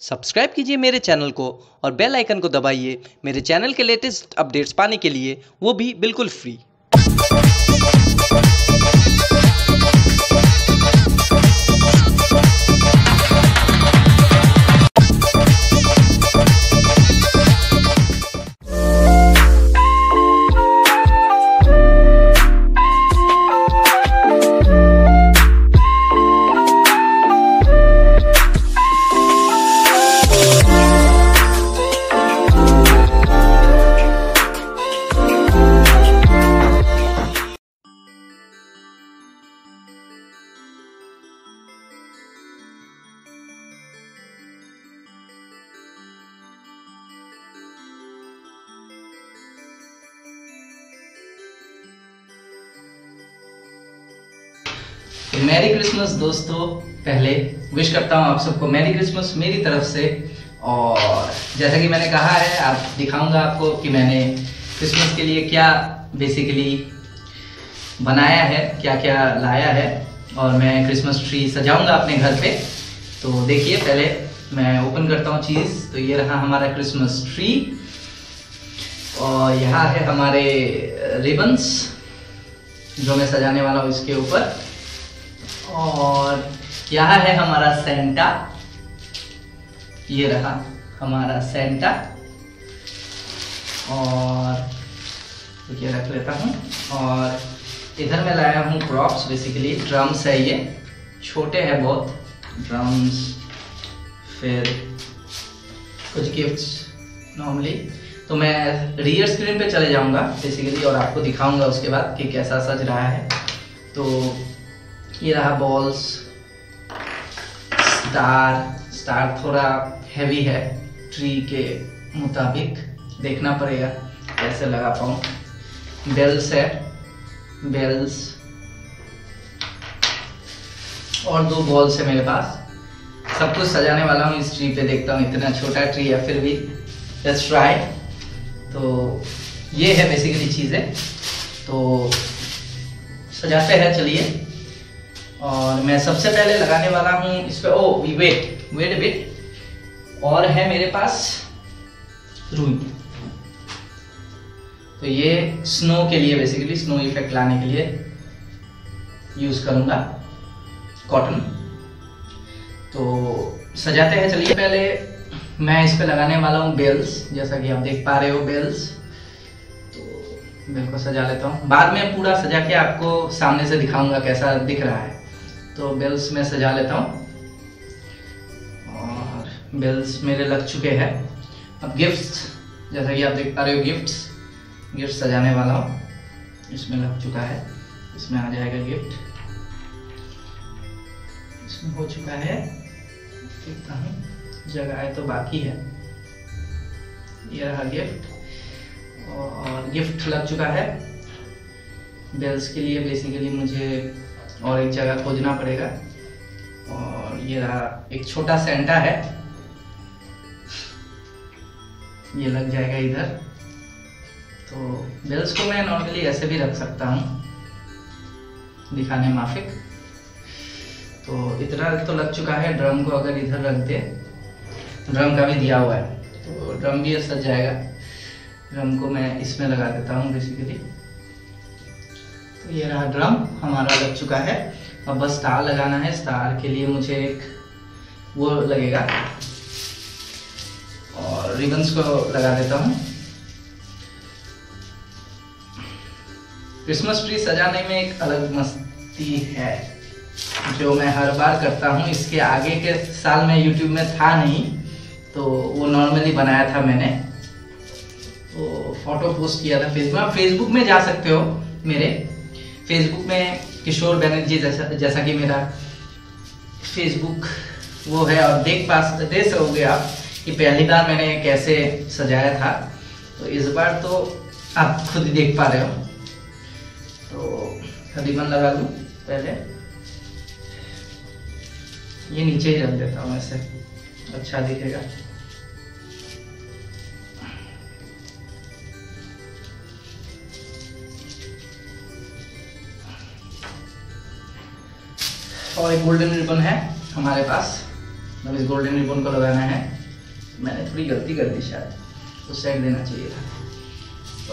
Subscribe कीजिए मेरे channel को और बेल आइकन को दबाइए। मेरे चैनल के लेटेस्ट अपडेट्स पाने के लिए वो भी बिल्कुल फ्री। क्रिसमस दोस्तों, पहले विश करता हूँ आप सबको मैरी क्रिसमस मेरी तरफ़ से। और जैसा कि मैंने कहा है, आप दिखाऊँगा आपको कि मैंने क्रिसमस के लिए क्या बेसिकली बनाया है क्या क्या लाया है। और मैं क्रिसमस ट्री सजाऊँगा अपने घर पे। तो देखिए, पहले मैं ओपन करता हूँ चीज़। तो ये रहा हमारा क्रिसमस ट्री और यहाँ है हमारे रिबन्स जो मैं सजाने वाला हूँ इसके ऊपर। और क्या है हमारा सेंटा ये रहा हमारा सेंटा और ये रख लेता हूँ। और इधर मैं लाया हूँ क्रॉप्स बेसिकली ड्रम्स है ये। छोटे हैं बहुत। ड्रम्स फिर कुछ गिफ्ट्स नॉर्मली तो मैं रियर स्क्रीन पे चले जाऊँगा बेसिकली और आपको दिखाऊँगा उसके बाद कि कैसा सज रहा है। तो ये रहा बॉल्स स्टार स्टार थोड़ा हैवी है ट्री के मुताबिक देखना पड़ेगा, कैसे लगा पाऊँ। बेल्स है बेल्स और दो बॉल्स है मेरे पास। सब कुछ सजाने वाला हूँ, इस ट्री पे देखता हूँ, इतना छोटा ट्री है फिर भी। लेट्स ट्राई तो ये है बेसिकली चीज़ें। तो सजाते हैं, चलिए। और मैं सबसे पहले लगाने वाला हूँ इस पे, ओ वेट वेट वेट और है मेरे पास रुई तो ये स्नो के लिए बेसिकली स्नो इफ़ेक्ट लाने के लिए यूज़ करूँगा कॉटन तो सजाते हैं, चलिए पहले मैं इस पे लगाने वाला हूँ बेल्स जैसा कि आप देख पा रहे हो बेल्स तो बेल को सजा लेता हूँ। बाद में पूरा सजा के आपको सामने से दिखाऊँगा कैसा दिख रहा है। तो बेल्स में सजा लेता हूँ। और बेल्स मेरे लग चुके हैं। अब गिफ्ट्स जैसा कि आप देख पा रहे हो गिफ्ट्स गिफ्ट सजाने वाला हूँ। इसमें लग चुका है। इसमें आ जाएगा गिफ्ट इसमें हो चुका है। जगह है तो बाकी है। ये रहा गिफ्ट और गिफ्ट लग चुका है। बेल्स के लिए बेसिकली मुझे और एक जगह खोजना पड़ेगा। और ये रहा, एक छोटा सेंटा है। ये लग जाएगा इधर। तो बेल्स को मैं नॉर्मली ऐसे भी रख सकता हूँ, दिखाने माफिक। तो इतना तो लग चुका है ड्रम को अगर इधर रख दे। ड्रम का भी दिया हुआ है। तो ड्रम भी सज जाएगा। ड्रम को मैं इसमें लगा देता हूँ बेसिकली तो ये रहा ड्रम, हमारा लग चुका है। अब बस स्टार लगाना है स्टार के लिए मुझे एक वो लगेगा। और रिबन्स को लगा देता हूँ। क्रिसमस ट्री सजाने में एक अलग मस्ती है, जो मैं हर बार करता हूँ। इसके आगे के साल में यूट्यूब में था नहीं तो वो नॉर्मली बनाया था मैंने। तो फ़ोटो पोस्ट किया था फेसबुक फेसबुक में जा सकते हो मेरे। फेसबुक में किशोर बैनर्जी जैसा जैसा कि मेरा फेसबुक वो है और देख पास दे सकोगे आप कि पहली बार मैंने कैसे सजाया था। तो इस बार तो आप खुद ही देख पा रहे हो। तो रिबन लगा लूँ, पहले। ये नीचे ही रख देता हूँ ऐसे। अच्छा दिखेगा। और एक गोल्डन रिबन है हमारे पास। अब इस गोल्डन रिबन को लगाना है। मैंने थोड़ी गलती कर दी शायद उस साइड देना चाहिए था।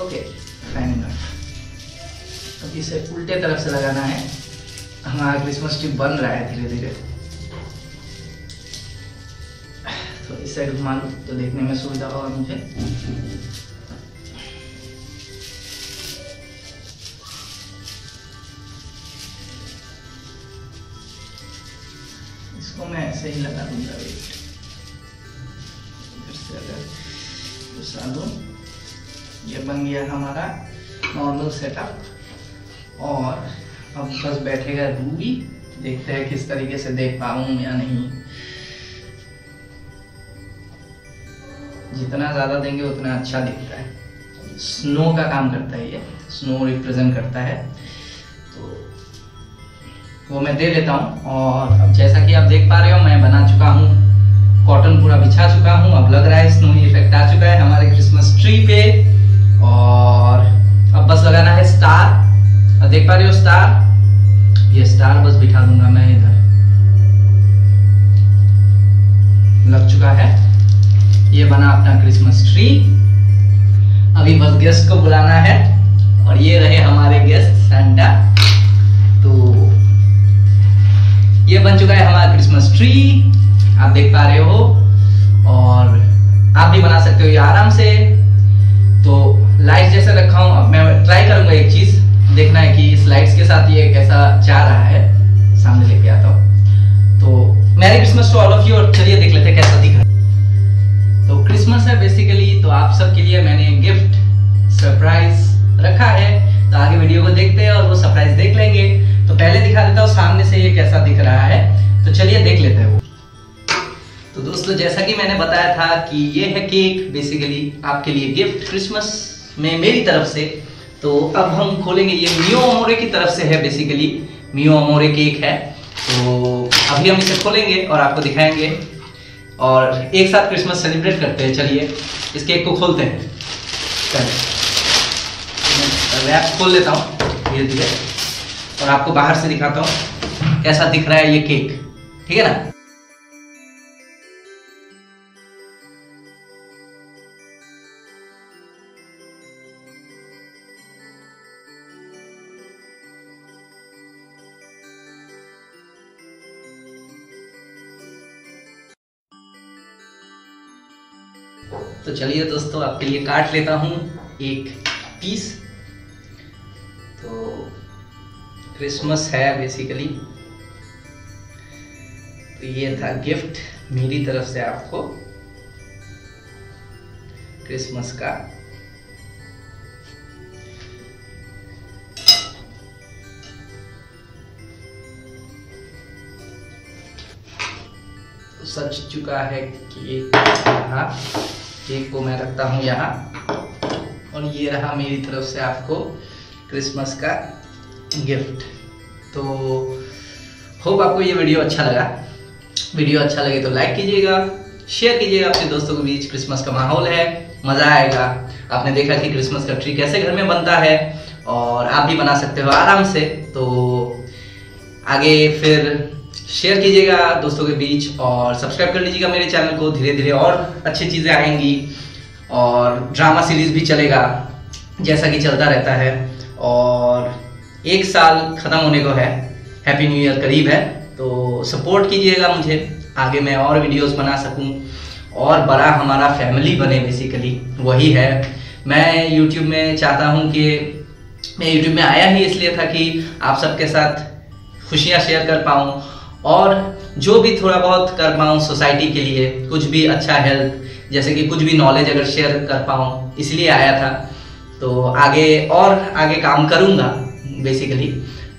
ओके फाइन अब इसे उल्टे तरफ़ से लगाना है। हमारा क्रिसमस ट्री बन रहा है धीरे धीरे। तो इस साइड घुमा तो देखने में सुविधा होगा मुझे। इसको मैं ऐसे ही लगा दूँगा वेट फिर से अगर दूसरा दूँ ये बन गया हमारा नॉर्मल सेटअप और अब बस बैठेगा रूबी देखते हैं किस तरीके से देख पाऊँ या नहीं जितना ज़्यादा देंगे उतना अच्छा दिखता है स्नो का काम करता है ये स्नो रिप्रेजेंट करता है वो मैं दे लेता हूँ। और अब जैसा कि आप देख पा रहे हो, मैं बना चुका हूँ। कॉटन पूरा बिछा चुका हूँ। अब लग रहा है स्नो इफ़ेक्ट आ चुका है हमारे क्रिसमस ट्री पे। और अब बस लगाना है स्टार देख पा रहे हो स्टार ये स्टार बस बिठा दूँगा मैं इधर। लग चुका है। ये बना अपना क्रिसमस ट्री अभी बस गेस्ट को बुलाना है। और ये रहे हमारे गेस्ट सैंटा ये बन चुका है हमारा क्रिसमस ट्री आप देख पा रहे हो। और आप भी बना सकते हो ये आराम से। तो लाइट जैसे रखा हूँ, अब मैं ट्राई करूँगा एक चीज़। देखना है कि इस लाइट्स के साथ ये कैसा जा रहा है। सामने लेके आता हूँ। तो merry Christmas to all of you और चलिए देख लेते हैं कैसा दिख रहा है। तो क्रिसमस है बेसिकली तो आप सबके लिए मैंने गिफ्ट सरप्राइज़ रखा है। तो आगे वीडियो को देखते हैं और वो सरप्राइज़ देख लेंगे। तो पहले दिखा देता हूँ, सामने से ये कैसा दिख रहा है। तो चलिए देख लेते हैं तो दोस्तों, जैसा कि मैंने बताया था कि ये है केक बेसिकली आपके लिए गिफ्ट क्रिसमस में मेरी तरफ़ से। तो अब हम खोलेंगे, ये मियो अमोरे की तरफ़ से है बेसिकली मियो अमोरे केक है। तो अभी हम इसे खोलेंगे और आपको दिखाएँगे। और एक साथ क्रिसमस सेलिब्रेट करते हैं, चलिए इस केक को खोलते हैं। रैप खोल लेता हूँ धीरे धीरे और आपको बाहर से दिखाता हूँ। कैसा दिख रहा है ये केक? ठीक है ना? तो चलिए दोस्तों, आपके लिए काट लेता हूँ एक पीस। क्रिसमस है बेसिकली तो ये था गिफ्ट मेरी तरफ़ से आपको क्रिसमस का। तो सच चुका है कि यहाँ केक को मैं रखता हूँ यहाँ। और ये रहा मेरी तरफ़ से आपको क्रिसमस का गिफ्ट। तो होप आपको ये वीडियो अच्छा लगा। वीडियो अच्छा लगे तो लाइक कीजिएगा शेयर कीजिएगा। अपने दोस्तों के बीच क्रिसमस का माहौल है, मज़ा आएगा। आपने देखा कि क्रिसमस का ट्री कैसे घर में बनता है और आप भी बना सकते हो आराम से। तो आगे फिर शेयर कीजिएगा दोस्तों के बीच और सब्सक्राइब कर लीजिएगा मेरे चैनल को। धीरे धीरे और अच्छी चीज़ें आएँगी और ड्रामा सीरीज़ भी चलेगा, जैसा कि चलता रहता है। एक साल ख़त्म होने को है। हैप्पी न्यू ईयर करीब है। तो सपोर्ट कीजिएगा मुझे। आगे मैं और वीडियोस बना सकूँ। और बड़ा हमारा फैमिली बने बेसिकली वही है। मैं यूट्यूब में चाहता हूँ कि मैं यूट्यूब में आया ही इसलिए था कि आप सबके साथ खुशियाँ शेयर कर पाऊँ। और जो भी थोड़ा बहुत कर पाऊँ सोसाइटी के लिए, कुछ भी अच्छा हेल्प जैसे कि कुछ भी नॉलेज अगर शेयर कर पाऊँ, इसलिए आया था। तो आगे और आगे काम करूँगा। बेसिकली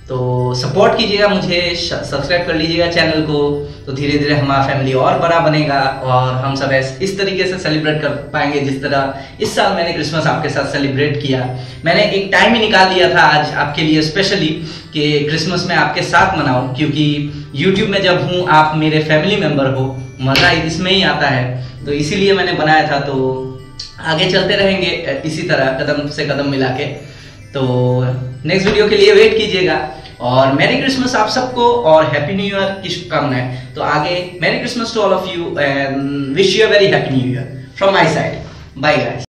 तो सपोर्ट कीजिएगा मुझे सब्सक्राइब कर लीजिएगा चैनल को तो धीरे धीरे हमारा फैमिली और बड़ा बनेगा और हम सब इस तरीके से सेलिब्रेट कर पाएँगे जिस तरह इस साल मैंने क्रिसमस आपके साथ सेलिब्रेट किया। मैंने एक टाइम ही निकाल लिया था आज आपके लिए स्पेशली कि क्रिसमस में आपके साथ मनाऊं, क्योंकि यूट्यूब में जब हूँ, आप मेरे फैमिली मेंबर हो, मज़ा इसमें ही आता है। तो इसीलिए मैंने बनाया था तो आगे चलते रहेंगे इसी तरह, कदम से कदम मिला के। तो नेक्स्ट वीडियो के लिए वेट कीजिएगा। और मैरी क्रिसमस आप सबको और हैप्पी न्यू ईयर की शुभकामनाएँ। तो आगे merry Christmas to all of you and wish you a very happy new year from my side bye guys